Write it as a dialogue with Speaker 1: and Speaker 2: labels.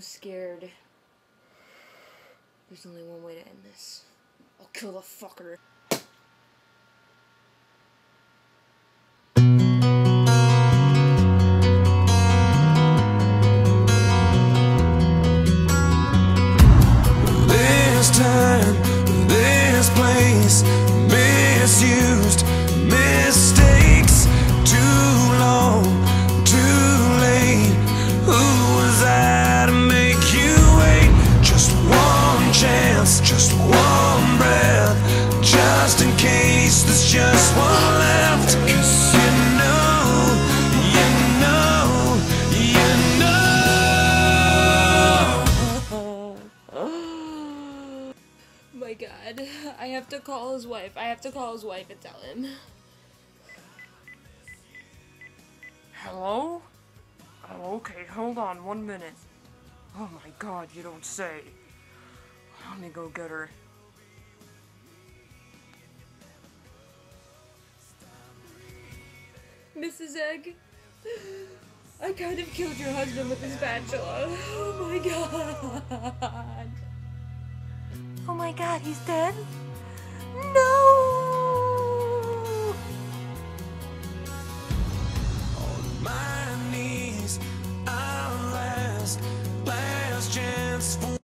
Speaker 1: scared. There's only one way to end this. I'll kill the fucker.
Speaker 2: This time, this place, miss you. Just one breath. Just in case there's just one left. 'Cause you know, you know, you know.
Speaker 1: My god. I have to call his wife. I have to call his wife and tell him.
Speaker 3: Hello? Oh, okay, hold on one minute. Oh my god, you don't say. I'm gonna go get her.
Speaker 1: Mrs. Egg, I kind of killed your husband with a spatula. Oh my god.
Speaker 3: Oh my god, he's dead? No! On my knees, last chance for.